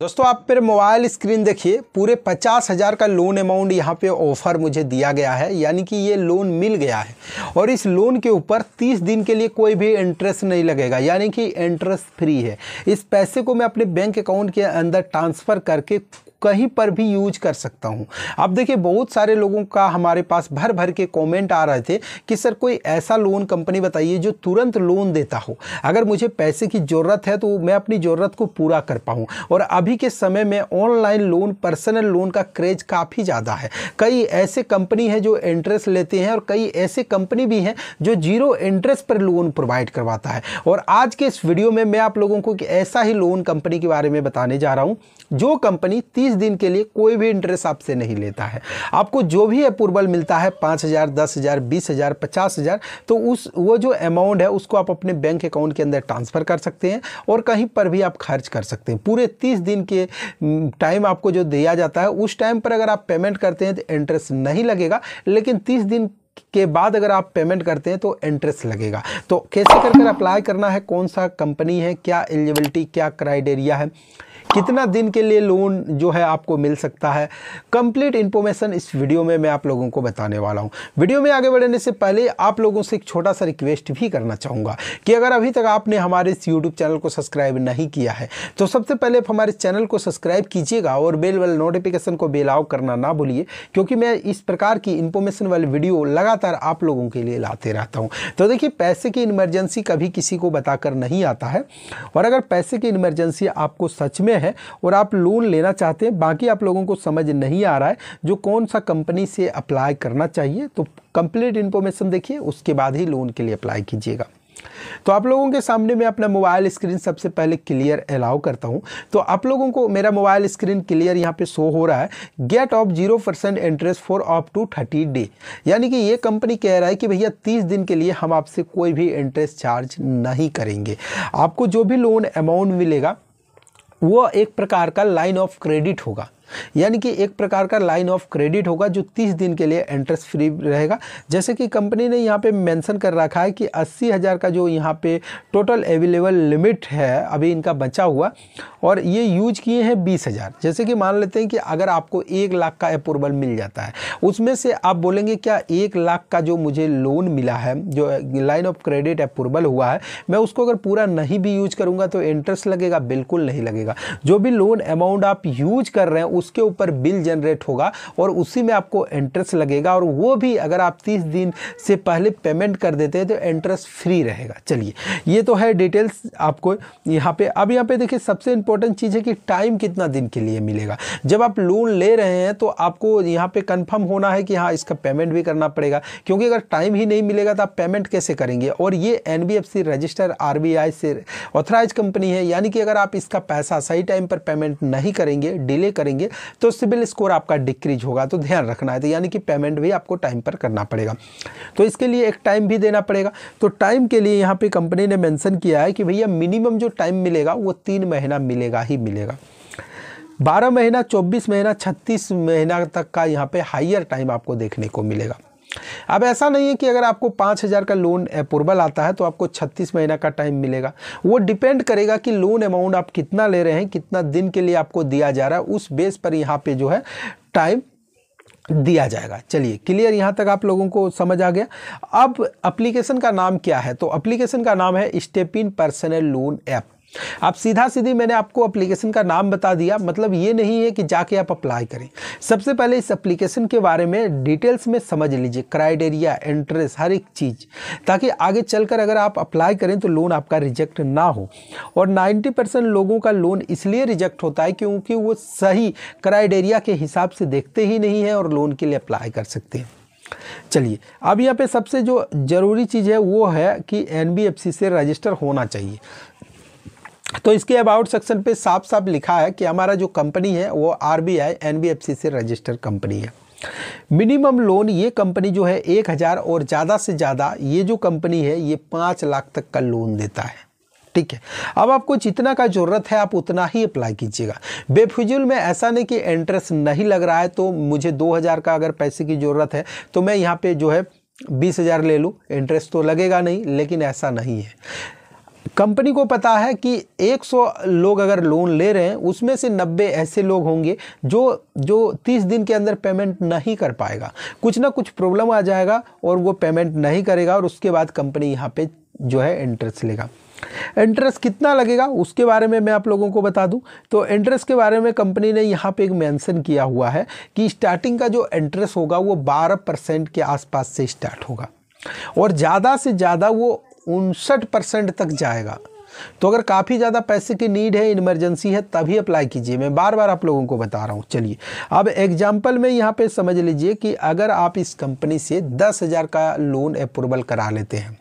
दोस्तों, आप मेरे मोबाइल स्क्रीन देखिए, पूरे पचास हज़ार का लोन अमाउंट यहाँ पे ऑफ़र मुझे दिया गया है, यानी कि ये लोन मिल गया है। और इस लोन के ऊपर 30 दिन के लिए कोई भी इंटरेस्ट नहीं लगेगा, यानी कि इंटरेस्ट फ्री है। इस पैसे को मैं अपने बैंक अकाउंट के अंदर ट्रांसफ़र करके कहीं पर भी यूज़ कर सकता हूँ। अब देखिए, बहुत सारे लोगों का हमारे पास भर भर के कमेंट आ रहे थे कि, सर, कोई ऐसा लोन कंपनी बताइए जो तुरंत लोन देता हो। अगर मुझे पैसे की ज़रूरत है तो मैं अपनी ज़रूरत को पूरा कर पाऊँ। और अभी के समय में ऑनलाइन लोन पर्सनल लोन का क्रेज काफ़ी ज़्यादा है। कई ऐसे कंपनी है जो इंटरेस्ट लेते हैं और कई ऐसे कंपनी भी हैं जो ज़ीरो इंटरेस्ट पर लोन प्रोवाइड करवाता है। और आज के इस वीडियो में मैं आप लोगों को ऐसा ही लोन कंपनी के बारे में बताने जा रहा हूँ जो कंपनी तीस तीस दिन के लिए कोई भी इंटरेस्ट आपसे नहीं लेता है। आपको जो भी अप्रूवल मिलता है, पाँच हज़ार, दस हज़ार, बीस हज़ार, पचास हज़ार तो उस, वो जो अमाउंट है, उसको आप अपने बैंक अकाउंट के अंदर ट्रांसफ़र कर सकते हैं और कहीं पर भी आप खर्च कर सकते हैं। पूरे तीस दिन के टाइम आपको जो दिया जाता है, उस टाइम पर अगर आप पेमेंट करते हैं तो इंटरेस्ट नहीं लगेगा, लेकिन तीस दिन के बाद अगर आप पेमेंट करते हैं तो इंटरेस्ट लगेगा। तो कैसे कर कर अप्लाई करना है? कौन सा कंपनी है? क्या एलिजिबिलिटी क्या क्राइटेरिया है? कितना दिन के लिए लोन जो है आपको मिल सकता है? कंप्लीट इन्फॉर्मेशन इस वीडियो में मैं आप लोगों को बताने वाला हूँ। वीडियो में आगे बढ़ने से पहले आप लोगों से एक छोटा सा रिक्वेस्ट भी करना चाहूँगा कि अगर अभी तक आपने हमारे इस यूट्यूब चैनल को सब्सक्राइब नहीं किया है तो सबसे पहले आप हमारे चैनल को सब्सक्राइब कीजिएगा और बेल वाले नोटिफिकेशन को बेलाव करना ना भूलिए, क्योंकि मैं इस प्रकार की इन्फॉर्मेशन वाली वीडियो लगातार आप लोगों के लिए लाते रहता हूँ। तो देखिए, पैसे की इमरजेंसी कभी किसी को बताकर नहीं आता है। और अगर पैसे की इमरजेंसी आपको सच में है और आप लोन लेना चाहते हैं, बाकी आप लोगों को समझ नहीं आ रहा है, जो कौन सा कंपनी से अप्लाई करना चाहिए तो कंप्लीट इन्फॉर्मेशन देखिए, उसके बाद ही लोन के लिए अप्लाई कीजिएगा। तो आप लोगों के सामने मैं अपना मोबाइल स्क्रीन सबसे पहले क्लियर अलाउ करता हूँ। तो आप लोगों को मेरा मोबाइल स्क्रीन क्लियर यहाँ पे शो हो रहा है। Get off zero percent interest for up to thirty day यानी कि ये कंपनी कह रहा है कि भैया तीस दिन के लिए हम आपसे कोई भी इंटरेस्ट चार्ज नहीं करेंगे। आपको जो भी लोन अमाउंट मिलेगा, वो एक प्रकार का लाइन ऑफ़ क्रेडिट होगा। यानी कि एक प्रकार का लाइन ऑफ़ क्रेडिट होगा जो 30 दिन के लिए इंटरेस्ट फ्री रहेगा। जैसे कि कंपनी ने यहाँ पे मेंशन कर रखा है कि अस्सी हज़ार का जो यहाँ पे टोटल अवेलेबल लिमिट है, अभी इनका बचा हुआ, और ये यूज़ किए हैं बीस हज़ार। जैसे कि मान लेते हैं कि अगर आपको एक लाख का अप्रूवल मिल जाता है, उसमें से आप बोलेंगे, क्या एक लाख का जो मुझे लोन मिला है, जो लाइन ऑफ़ क्रेडिट अप्रूवल हुआ है, मैं उसको अगर पूरा नहीं भी यूज़ करूँगा तो इंटरेस्ट लगेगा? बिल्कुल नहीं लगेगा। जो भी लोन अमाउंट आप यूज़ कर रहे हैं उसके ऊपर बिल जनरेट होगा और उसी में आपको इंटरेस्ट लगेगा और वो भी अगर आप तीस दिन से पहले पेमेंट कर देते हैं तो इंटरेस्ट फ्री रहेगा। चलिए, ये तो है डिटेल्स आपको यहाँ पे। अब यहाँ पे देखिए, सबसे इंपॉर्टेंट चीज़ है कि टाइम कितना दिन के लिए मिलेगा। जब आप लोन ले रहे हैं तो आपको यहाँ पे कंफर्म होना है कि हाँ इसका पेमेंट भी करना पड़ेगा। क्योंकि अगर टाइम ही नहीं मिलेगा तो आप पेमेंट कैसे करेंगे? और ये एनबीएफसी रजिस्टर आरबीआई से ऑथराइज कंपनी है। यानी कि अगर आप इसका पैसा सही टाइम पर पेमेंट नहीं करेंगे डिले करेंगे तो सिविल स्कोर आपका डिक्रीज होगा तो ध्यान रखना है। तो यानी कि पेमेंट भी आपको टाइम पर करना पड़ेगा। तो इसके लिए एक टाइम भी देना पड़ेगा। तो टाइम के लिए यहाँ पर कंपनी ने मैंसन किया है कि भैया मिनिमम जो टाइम मिलेगा, वो तीन महीना मिलेगा ही मिलेगा। बारह महीना, चौबीस महीना, छत्तीस महीना तक का यहाँ पे हाइयर टाइम आपको देखने को मिलेगा। अब ऐसा नहीं है कि अगर आपको पाँच हज़ार का लोन अप्रूवल आता है तो आपको छत्तीस महीना का टाइम मिलेगा। वो डिपेंड करेगा कि लोन अमाउंट आप कितना ले रहे हैं, कितना दिन के लिए आपको दिया जा रहा है, उस बेस पर यहाँ पे जो है टाइम दिया जाएगा। चलिए क्लियर यहाँ तक आप लोगों को समझ आ गया। अब एप्लीकेशन का नाम क्या है? तो एप्लीकेशन का नाम है स्टेपिन पर्सनल लोन ऐप आप सीधा सीधी मैंने आपको एप्लीकेशन का नाम बता दिया मतलब ये नहीं है कि जाके आप अप्लाई करें। सबसे पहले इस एप्लीकेशन के बारे में डिटेल्स में समझ लीजिए क्राइटेरिया इंटरेस्ट हर एक चीज़, ताकि आगे चलकर अगर आप अप्लाई करें तो लोन आपका रिजेक्ट ना हो। और 90 परसेंट लोगों का लोन इसलिए रिजेक्ट होता है क्योंकि वो सही क्राइटेरिया के हिसाब से देखते ही नहीं है और लोन के लिए अप्लाई कर सकते हैं। चलिए, अब यहाँ पे सबसे जो ज़रूरी चीज़ है वो है कि एनबीएफसी से रजिस्टर होना चाहिए। तो इसके अबाउट सेक्शन पे साफ़ साफ़ लिखा है कि हमारा जो कंपनी है, वो R B I N B F C से रजिस्टर कंपनी है। मिनिमम लोन ये कंपनी जो है, एक हज़ार और ज़्यादा से ज़्यादा ये जो कंपनी है, ये पाँच लाख तक का लोन देता है। ठीक है? अब आपको जितना का ज़रूरत है, आप उतना ही अप्लाई कीजिएगा। बेफिजुल में ऐसा नहीं कि इंटरेस्ट नहीं लग रहा है तो मुझे दो हज़ार का अगर पैसे की ज़रूरत है तो मैं यहाँ पे जो है, बीस हज़ार ले लूँ। इंटरेस्ट तो लगेगा नहीं, लेकिन ऐसा नहीं है। कंपनी को पता है कि 100 लोग अगर लोन ले रहे हैं, उसमें से 90 ऐसे लोग होंगे जो जो 30 दिन के अंदर पेमेंट नहीं कर पाएगा। कुछ ना कुछ प्रॉब्लम आ जाएगा और वो पेमेंट नहीं करेगा और उसके बाद कंपनी यहाँ पे जो है इंटरेस्ट लेगा। इंटरेस्ट कितना लगेगा, उसके बारे में मैं आप लोगों को बता दूँ। तो इंटरेस्ट के बारे में कंपनी ने यहाँ पे एक मेंशन किया हुआ है कि स्टार्टिंग का जो इंटरेस्ट होगा वो 12 परसेंट के आसपास से स्टार्ट होगा। और ज़्यादा से ज़्यादा वो उनसठ परसेंट तक जाएगा। तो अगर काफ़ी ज़्यादा पैसे की नीड है, इमरजेंसी है, तभी अप्लाई कीजिए। मैं बार बार आप लोगों को बता रहा हूँ। चलिए, अब एग्ज़ाम्पल में यहाँ पे समझ लीजिए कि अगर आप इस कंपनी से दस हज़ार का लोन अप्रूवल करा लेते हैं,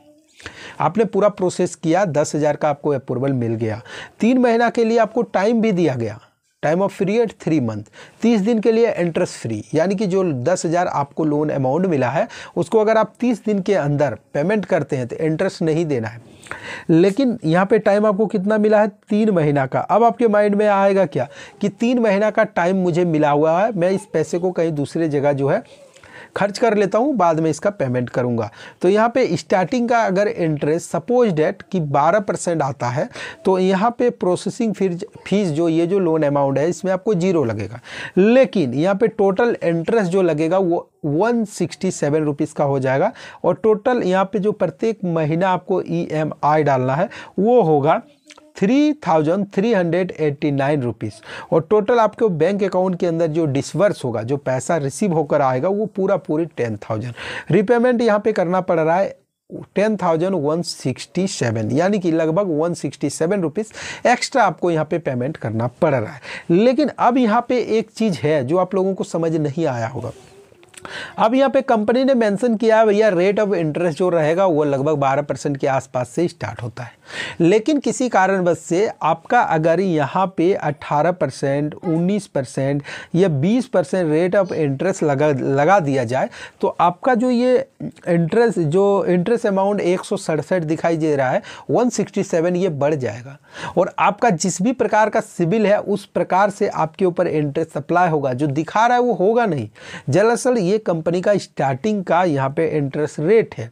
आपने पूरा प्रोसेस किया, दस हज़ार का आपको अप्रूवल मिल गया, तीन महीना के लिए आपको टाइम भी दिया गया time of period three month तीस दिन के लिए इंटरेस्ट फ्री यानी कि जो दस हज़ार आपको लोन अमाउंट मिला है, उसको अगर आप तीस दिन के अंदर पेमेंट करते हैं तो इंटरेस्ट नहीं देना है। लेकिन यहाँ पे टाइम आपको कितना मिला है? तीन महीना का। अब आपके माइंड में आएगा क्या? कि तीन महीना का टाइम मुझे मिला हुआ है, मैं इस पैसे को कहीं दूसरे जगह जो है खर्च कर लेता हूँ, बाद में इसका पेमेंट करूँगा। तो यहाँ पे स्टार्टिंग का अगर इंटरेस्ट सपोज़ डेट कि 12 परसेंट आता है तो यहाँ पे प्रोसेसिंग फ़ीस फ़ीस जो, ये जो लोन अमाउंट है, इसमें आपको ज़ीरो लगेगा। लेकिन यहाँ पे टोटल इंटरेस्ट जो लगेगा, वो वन सिक्सटी सेवन रुपीज़ का हो जाएगा और टोटल यहाँ पे जो प्रत्येक महीना आपको ई एम आई डालना है, वो होगा three thousand three hundred eighty nine rupees और टोटल आपके बैंक अकाउंट के अंदर जो डिसवर्स होगा, जो पैसा रिसीव होकर आएगा, वो पूरा पूरी टेन थाउज़ेंड रिपेमेंट यहाँ पे करना पड़ रहा है ten thousand one sixty seven यानी कि लगभग one sixty seven rupees extra आपको यहाँ पे पेमेंट करना पड़ रहा है। लेकिन अब यहाँ पे एक चीज़ है जो आप लोगों को समझ नहीं आया होगा। अब यहाँ पे कंपनी ने मेंशन किया है, भैया रेट ऑफ़ इंटरेस्ट जो रहेगा, वो लगभग 12 परसेंट के आसपास से स्टार्ट होता है। लेकिन किसी कारणवश से आपका अगर यहाँ पे 18 परसेंट उन्नीस परसेंट या 20 परसेंट रेट ऑफ़ इंटरेस्ट लगा लगा दिया जाए तो आपका जो ये इंटरेस्ट जो इंटरेस्ट अमाउंट एक सौ सड़सठ दिखाई दे रहा है 167 ये बढ़ जाएगा। और आपका जिस भी प्रकार का सिविल है, उस प्रकार से आपके ऊपर इंटरेस्ट सप्लाई होगा। जो दिखा रहा है, वो होगा नहीं। दरअसल ये कंपनी का स्टार्टिंग का यहाँ पे इंटरेस्ट रेट है।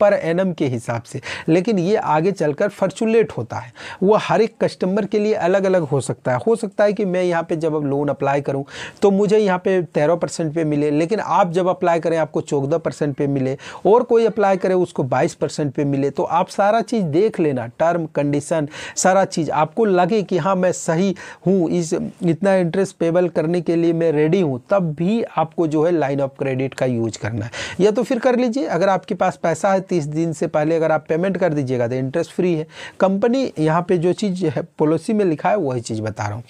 पर एनम के हिसाब से। लेकिन ये आगे चलकर फर्चुलेट होता है। वो हर एक कस्टमर के लिए अलग अलग हो सकता है। हो सकता है कि मैं यहाँ पे जब अब लोन अप्लाई करूँ तो मुझे यहाँ पे तेरह परसेंट पे मिले, लेकिन आप जब अप्लाई करें, आपको चौदह परसेंट पे मिले, और कोई अप्लाई करे, उसको बाईस परसेंट पे मिले तो आप सारा चीज़ देख लेना, टर्म, कंडीशन, सारा चीज़। आपको लगे कि हाँ मैं सही हूँ, इस, इतना इंटरेस्ट पेबल करने के लिए मैं रेडी हूँ, तब भी आपको जो है लाइन ऑफ़ क्रेडिट का यूज़ करना है। या तो फिर कर लीजिए, अगर आपके पास पैसा है तीस दिन से पहले अगर आप पेमेंट कर दीजिएगा तो इंटरेस्ट फ्री है। कंपनी यहाँ पे जो चीज़ है पॉलिसी में लिखा है, वही चीज़ बता रहा हूँ।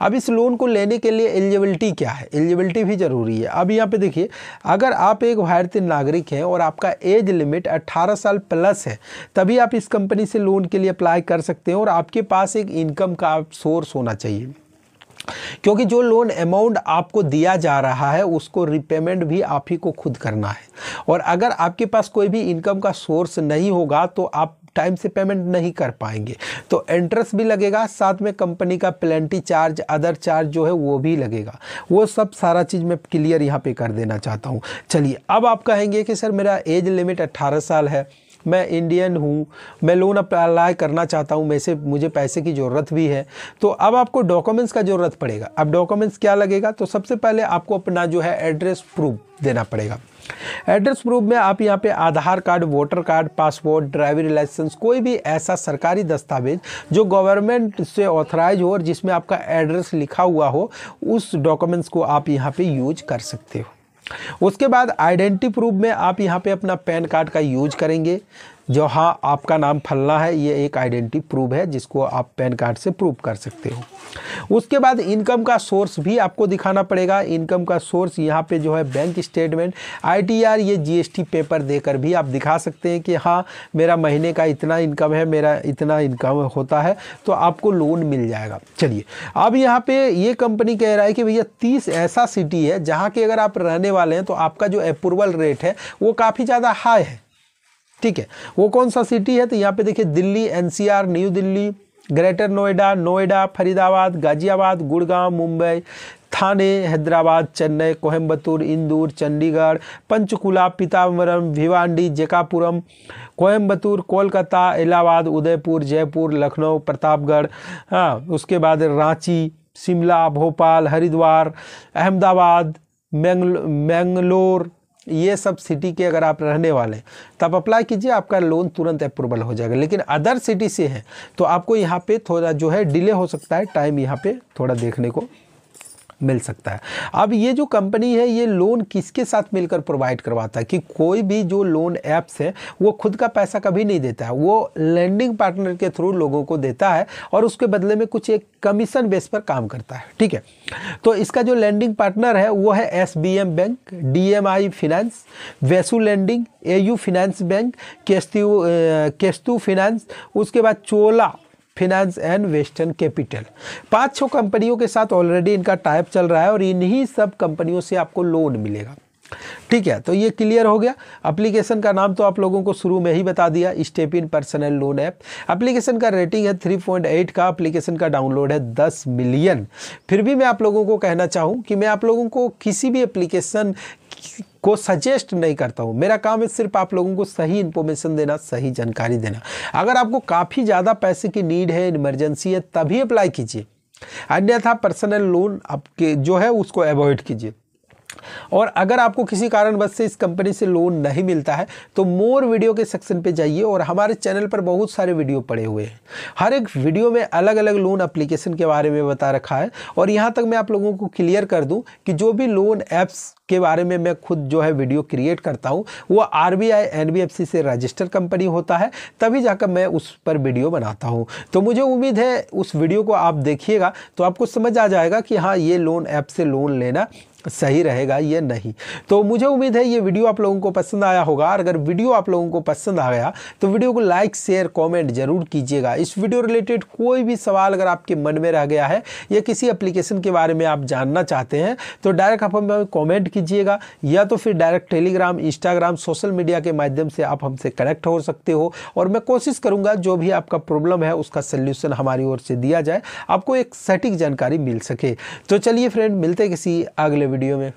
अब इस लोन को लेने के लिए एलिजिबिलिटी क्या है? एलिजिबिलिटी भी ज़रूरी है। अब यहाँ पे देखिए, अगर आप एक भारतीय नागरिक हैं और आपका एज लिमिट अट्ठारह साल प्लस है, तभी आप इस कंपनी से लोन के लिए अप्लाई कर सकते हैं और आपके पास एक इनकम का सोर्स होना चाहिए। क्योंकि जो लोन अमाउंट आपको दिया जा रहा है, उसको रिपेमेंट भी आप ही को खुद करना है। और अगर आपके पास कोई भी इनकम का सोर्स नहीं होगा तो आप टाइम से पेमेंट नहीं कर पाएँगे। तो इंटरेस्ट भी लगेगा, साथ में कंपनी का प्लेंटी चार्ज अदर चार्ज जो है, वो भी लगेगा। वो सब सारा चीज़ मैं क्लियर यहाँ पे कर देना चाहता हूँ। चलिए, अब आप कहेंगे कि, सर, मेरा एज लिमिट 18 साल है। मैं इंडियन हूँ, मैं लोन अप्लाई करना चाहता हूँ वैसे मुझे पैसे की ज़रूरत भी है। तो अब आपको डॉक्यूमेंट्स का ज़रूरत पड़ेगा। अब डॉक्यूमेंट्स क्या लगेगा? तो सबसे पहले आपको अपना जो है एड्रेस प्रूफ देना पड़ेगा। एड्रेस प्रूफ में आप यहाँ पे Aadhaar card voter card passport driving licence कोई भी ऐसा सरकारी दस्तावेज़ जो गवर्नमेंट से ऑथराइज हो और जिसमें आपका एड्रेस लिखा हुआ हो, उस डॉक्यूमेंट्स को आप यहाँ पे यूज़ कर सकते हो। उसके बाद आइडेंटिटी प्रूफ में आप यहाँ पे अपना पैन कार्ड का यूज़ करेंगे। जो हाँ आपका नाम फलना है, ये एक आइडेंटिटी प्रूफ है, जिसको आप पैन कार्ड से प्रूव कर सकते हो। उसके बाद इनकम का सोर्स भी आपको दिखाना पड़ेगा। इनकम का सोर्स यहाँ पे जो है बैंक स्टेटमेंट, आईटीआर, ये जीएसटी पेपर देकर भी आप दिखा सकते हैं कि हाँ मेरा महीने का इतना इनकम है, मेरा इतना इनकम होता है तो आपको लोन मिल जाएगा। चलिए, अब यहाँ पर ये कंपनी कह रहा है कि भैया, तीस ऐसा सिटी है जहाँ के अगर आप रहने वाले हैं तो आपका जो अप्रूवल रेट है, वो काफ़ी ज़्यादा हाई है। ठीक है। वो कौन सा सिटी है? तो यहाँ पे देखिए Delhi NCR new Delhi greater Noida Noida Faridabad Ghaziabad Gurgaon Mumbai Thane Hyderabad Chennai Coimbatore Indore Chandigarh Panchkula Pitambaram Bhiwandi जकापुरम Coimbatore Kolkata Allahabad Udaipur Jaipur Lucknow Pratapgarh हाँ उसके बाद रांची शिमला भोपाल हरिद्वार अहमदाबाद मैंगल मैंगलोर ये सब सिटी के अगर आप रहने वाले हैं, तब अप्लाई कीजिए, आपका लोन तुरंत अप्रूवल हो जाएगा। लेकिन अदर सिटी से हैं तो आपको यहाँ पे थोड़ा जो है डिले हो सकता है टाइम यहाँ पे थोड़ा देखने को। मिल सकता है। अब ये जो कंपनी है, ये लोन किसके साथ मिलकर प्रोवाइड करवाता है कि कोई भी जो लोन ऐप्स है, वो खुद का पैसा कभी नहीं देता है। वो लैंडिंग पार्टनर के थ्रू लोगों को देता है और उसके बदले में कुछ एक कमीशन बेस पर काम करता है। ठीक है? तो इसका जो लैंडिंग पार्टनर है, वो है एसबीएम बैंक डी फिनेंस वैसू लैंडिंग ए फिनेंस बैंक केस्तु केस्तु फिनेंस उसके बाद Chola finance and Western Capital पाँच छः कंपनियों के साथ ऑलरेडी इनका टाइप चल रहा है और इन्हीं सब कंपनियों से आपको लोन मिलेगा। ठीक है तो ये क्लियर हो गया। एप्लीकेशन का नाम तो आप लोगों को शुरू में ही बता दिया step in personal loan app application का रेटिंग है 3.8 का एप्लीकेशन का डाउनलोड है 10 मिलियन फिर भी मैं आप लोगों को कहना चाहूँ कि मैं आप लोगों को किसी भी एप्लीकेशन को सजेस्ट नहीं करता हूँ। मेरा काम है सिर्फ़ आप लोगों को सही इन्फॉर्मेशन देना, सही जानकारी देना। अगर आपको काफ़ी ज़्यादा पैसे की नीड है इमरजेंसी है, तभी अप्लाई कीजिए। अन्यथा पर्सनल लोन आपके जो है उसको अवॉइड कीजिए। और अगर आपको किसी कारणवश से इस कंपनी से लोन नहीं मिलता है तो मोर वीडियो के सेक्शन पे जाइए और हमारे चैनल पर बहुत सारे वीडियो पड़े हुए हैं। हर एक वीडियो में अलग अलग लोन एप्लीकेशन के बारे में बता रखा है और यहाँ तक मैं आप लोगों को क्लियर कर दूँ कि जो भी लोन ऐप्स के बारे में मैं खुद जो है वीडियो क्रिएट करता हूँ, वो R B I N B F C से रजिस्टर कंपनी होता है, तभी जाकर मैं उस पर वीडियो बनाता हूँ। तो मुझे उम्मीद है उस वीडियो को आप देखिएगा तो आपको समझ आ जाएगा कि हाँ ये लोन ऐप से लोन लेना सही रहेगा ये नहीं? तो मुझे उम्मीद है ये वीडियो आप लोगों को पसंद आया होगा। और अगर वीडियो आप लोगों को पसंद आ गया तो वीडियो को लाइक, शेयर, कमेंट ज़रूर कीजिएगा। इस वीडियो रिलेटेड कोई भी सवाल अगर आपके मन में रह गया है या किसी एप्लीकेशन के बारे में आप जानना चाहते हैं तो डायरेक्ट आप हमें कॉमेंट कीजिएगा या तो फिर direct Telegram, Instagram, social media के माध्यम से आप हमसे कनेक्ट हो सकते हो। और मैं कोशिश करूँगा जो भी आपका प्रॉब्लम है, उसका सोल्यूशन हमारी ओर से दिया जाए। आपको एक सटीक जानकारी मिल सके। तो चलिए फ्रेंड, मिलते किसी अगले वीडियो में।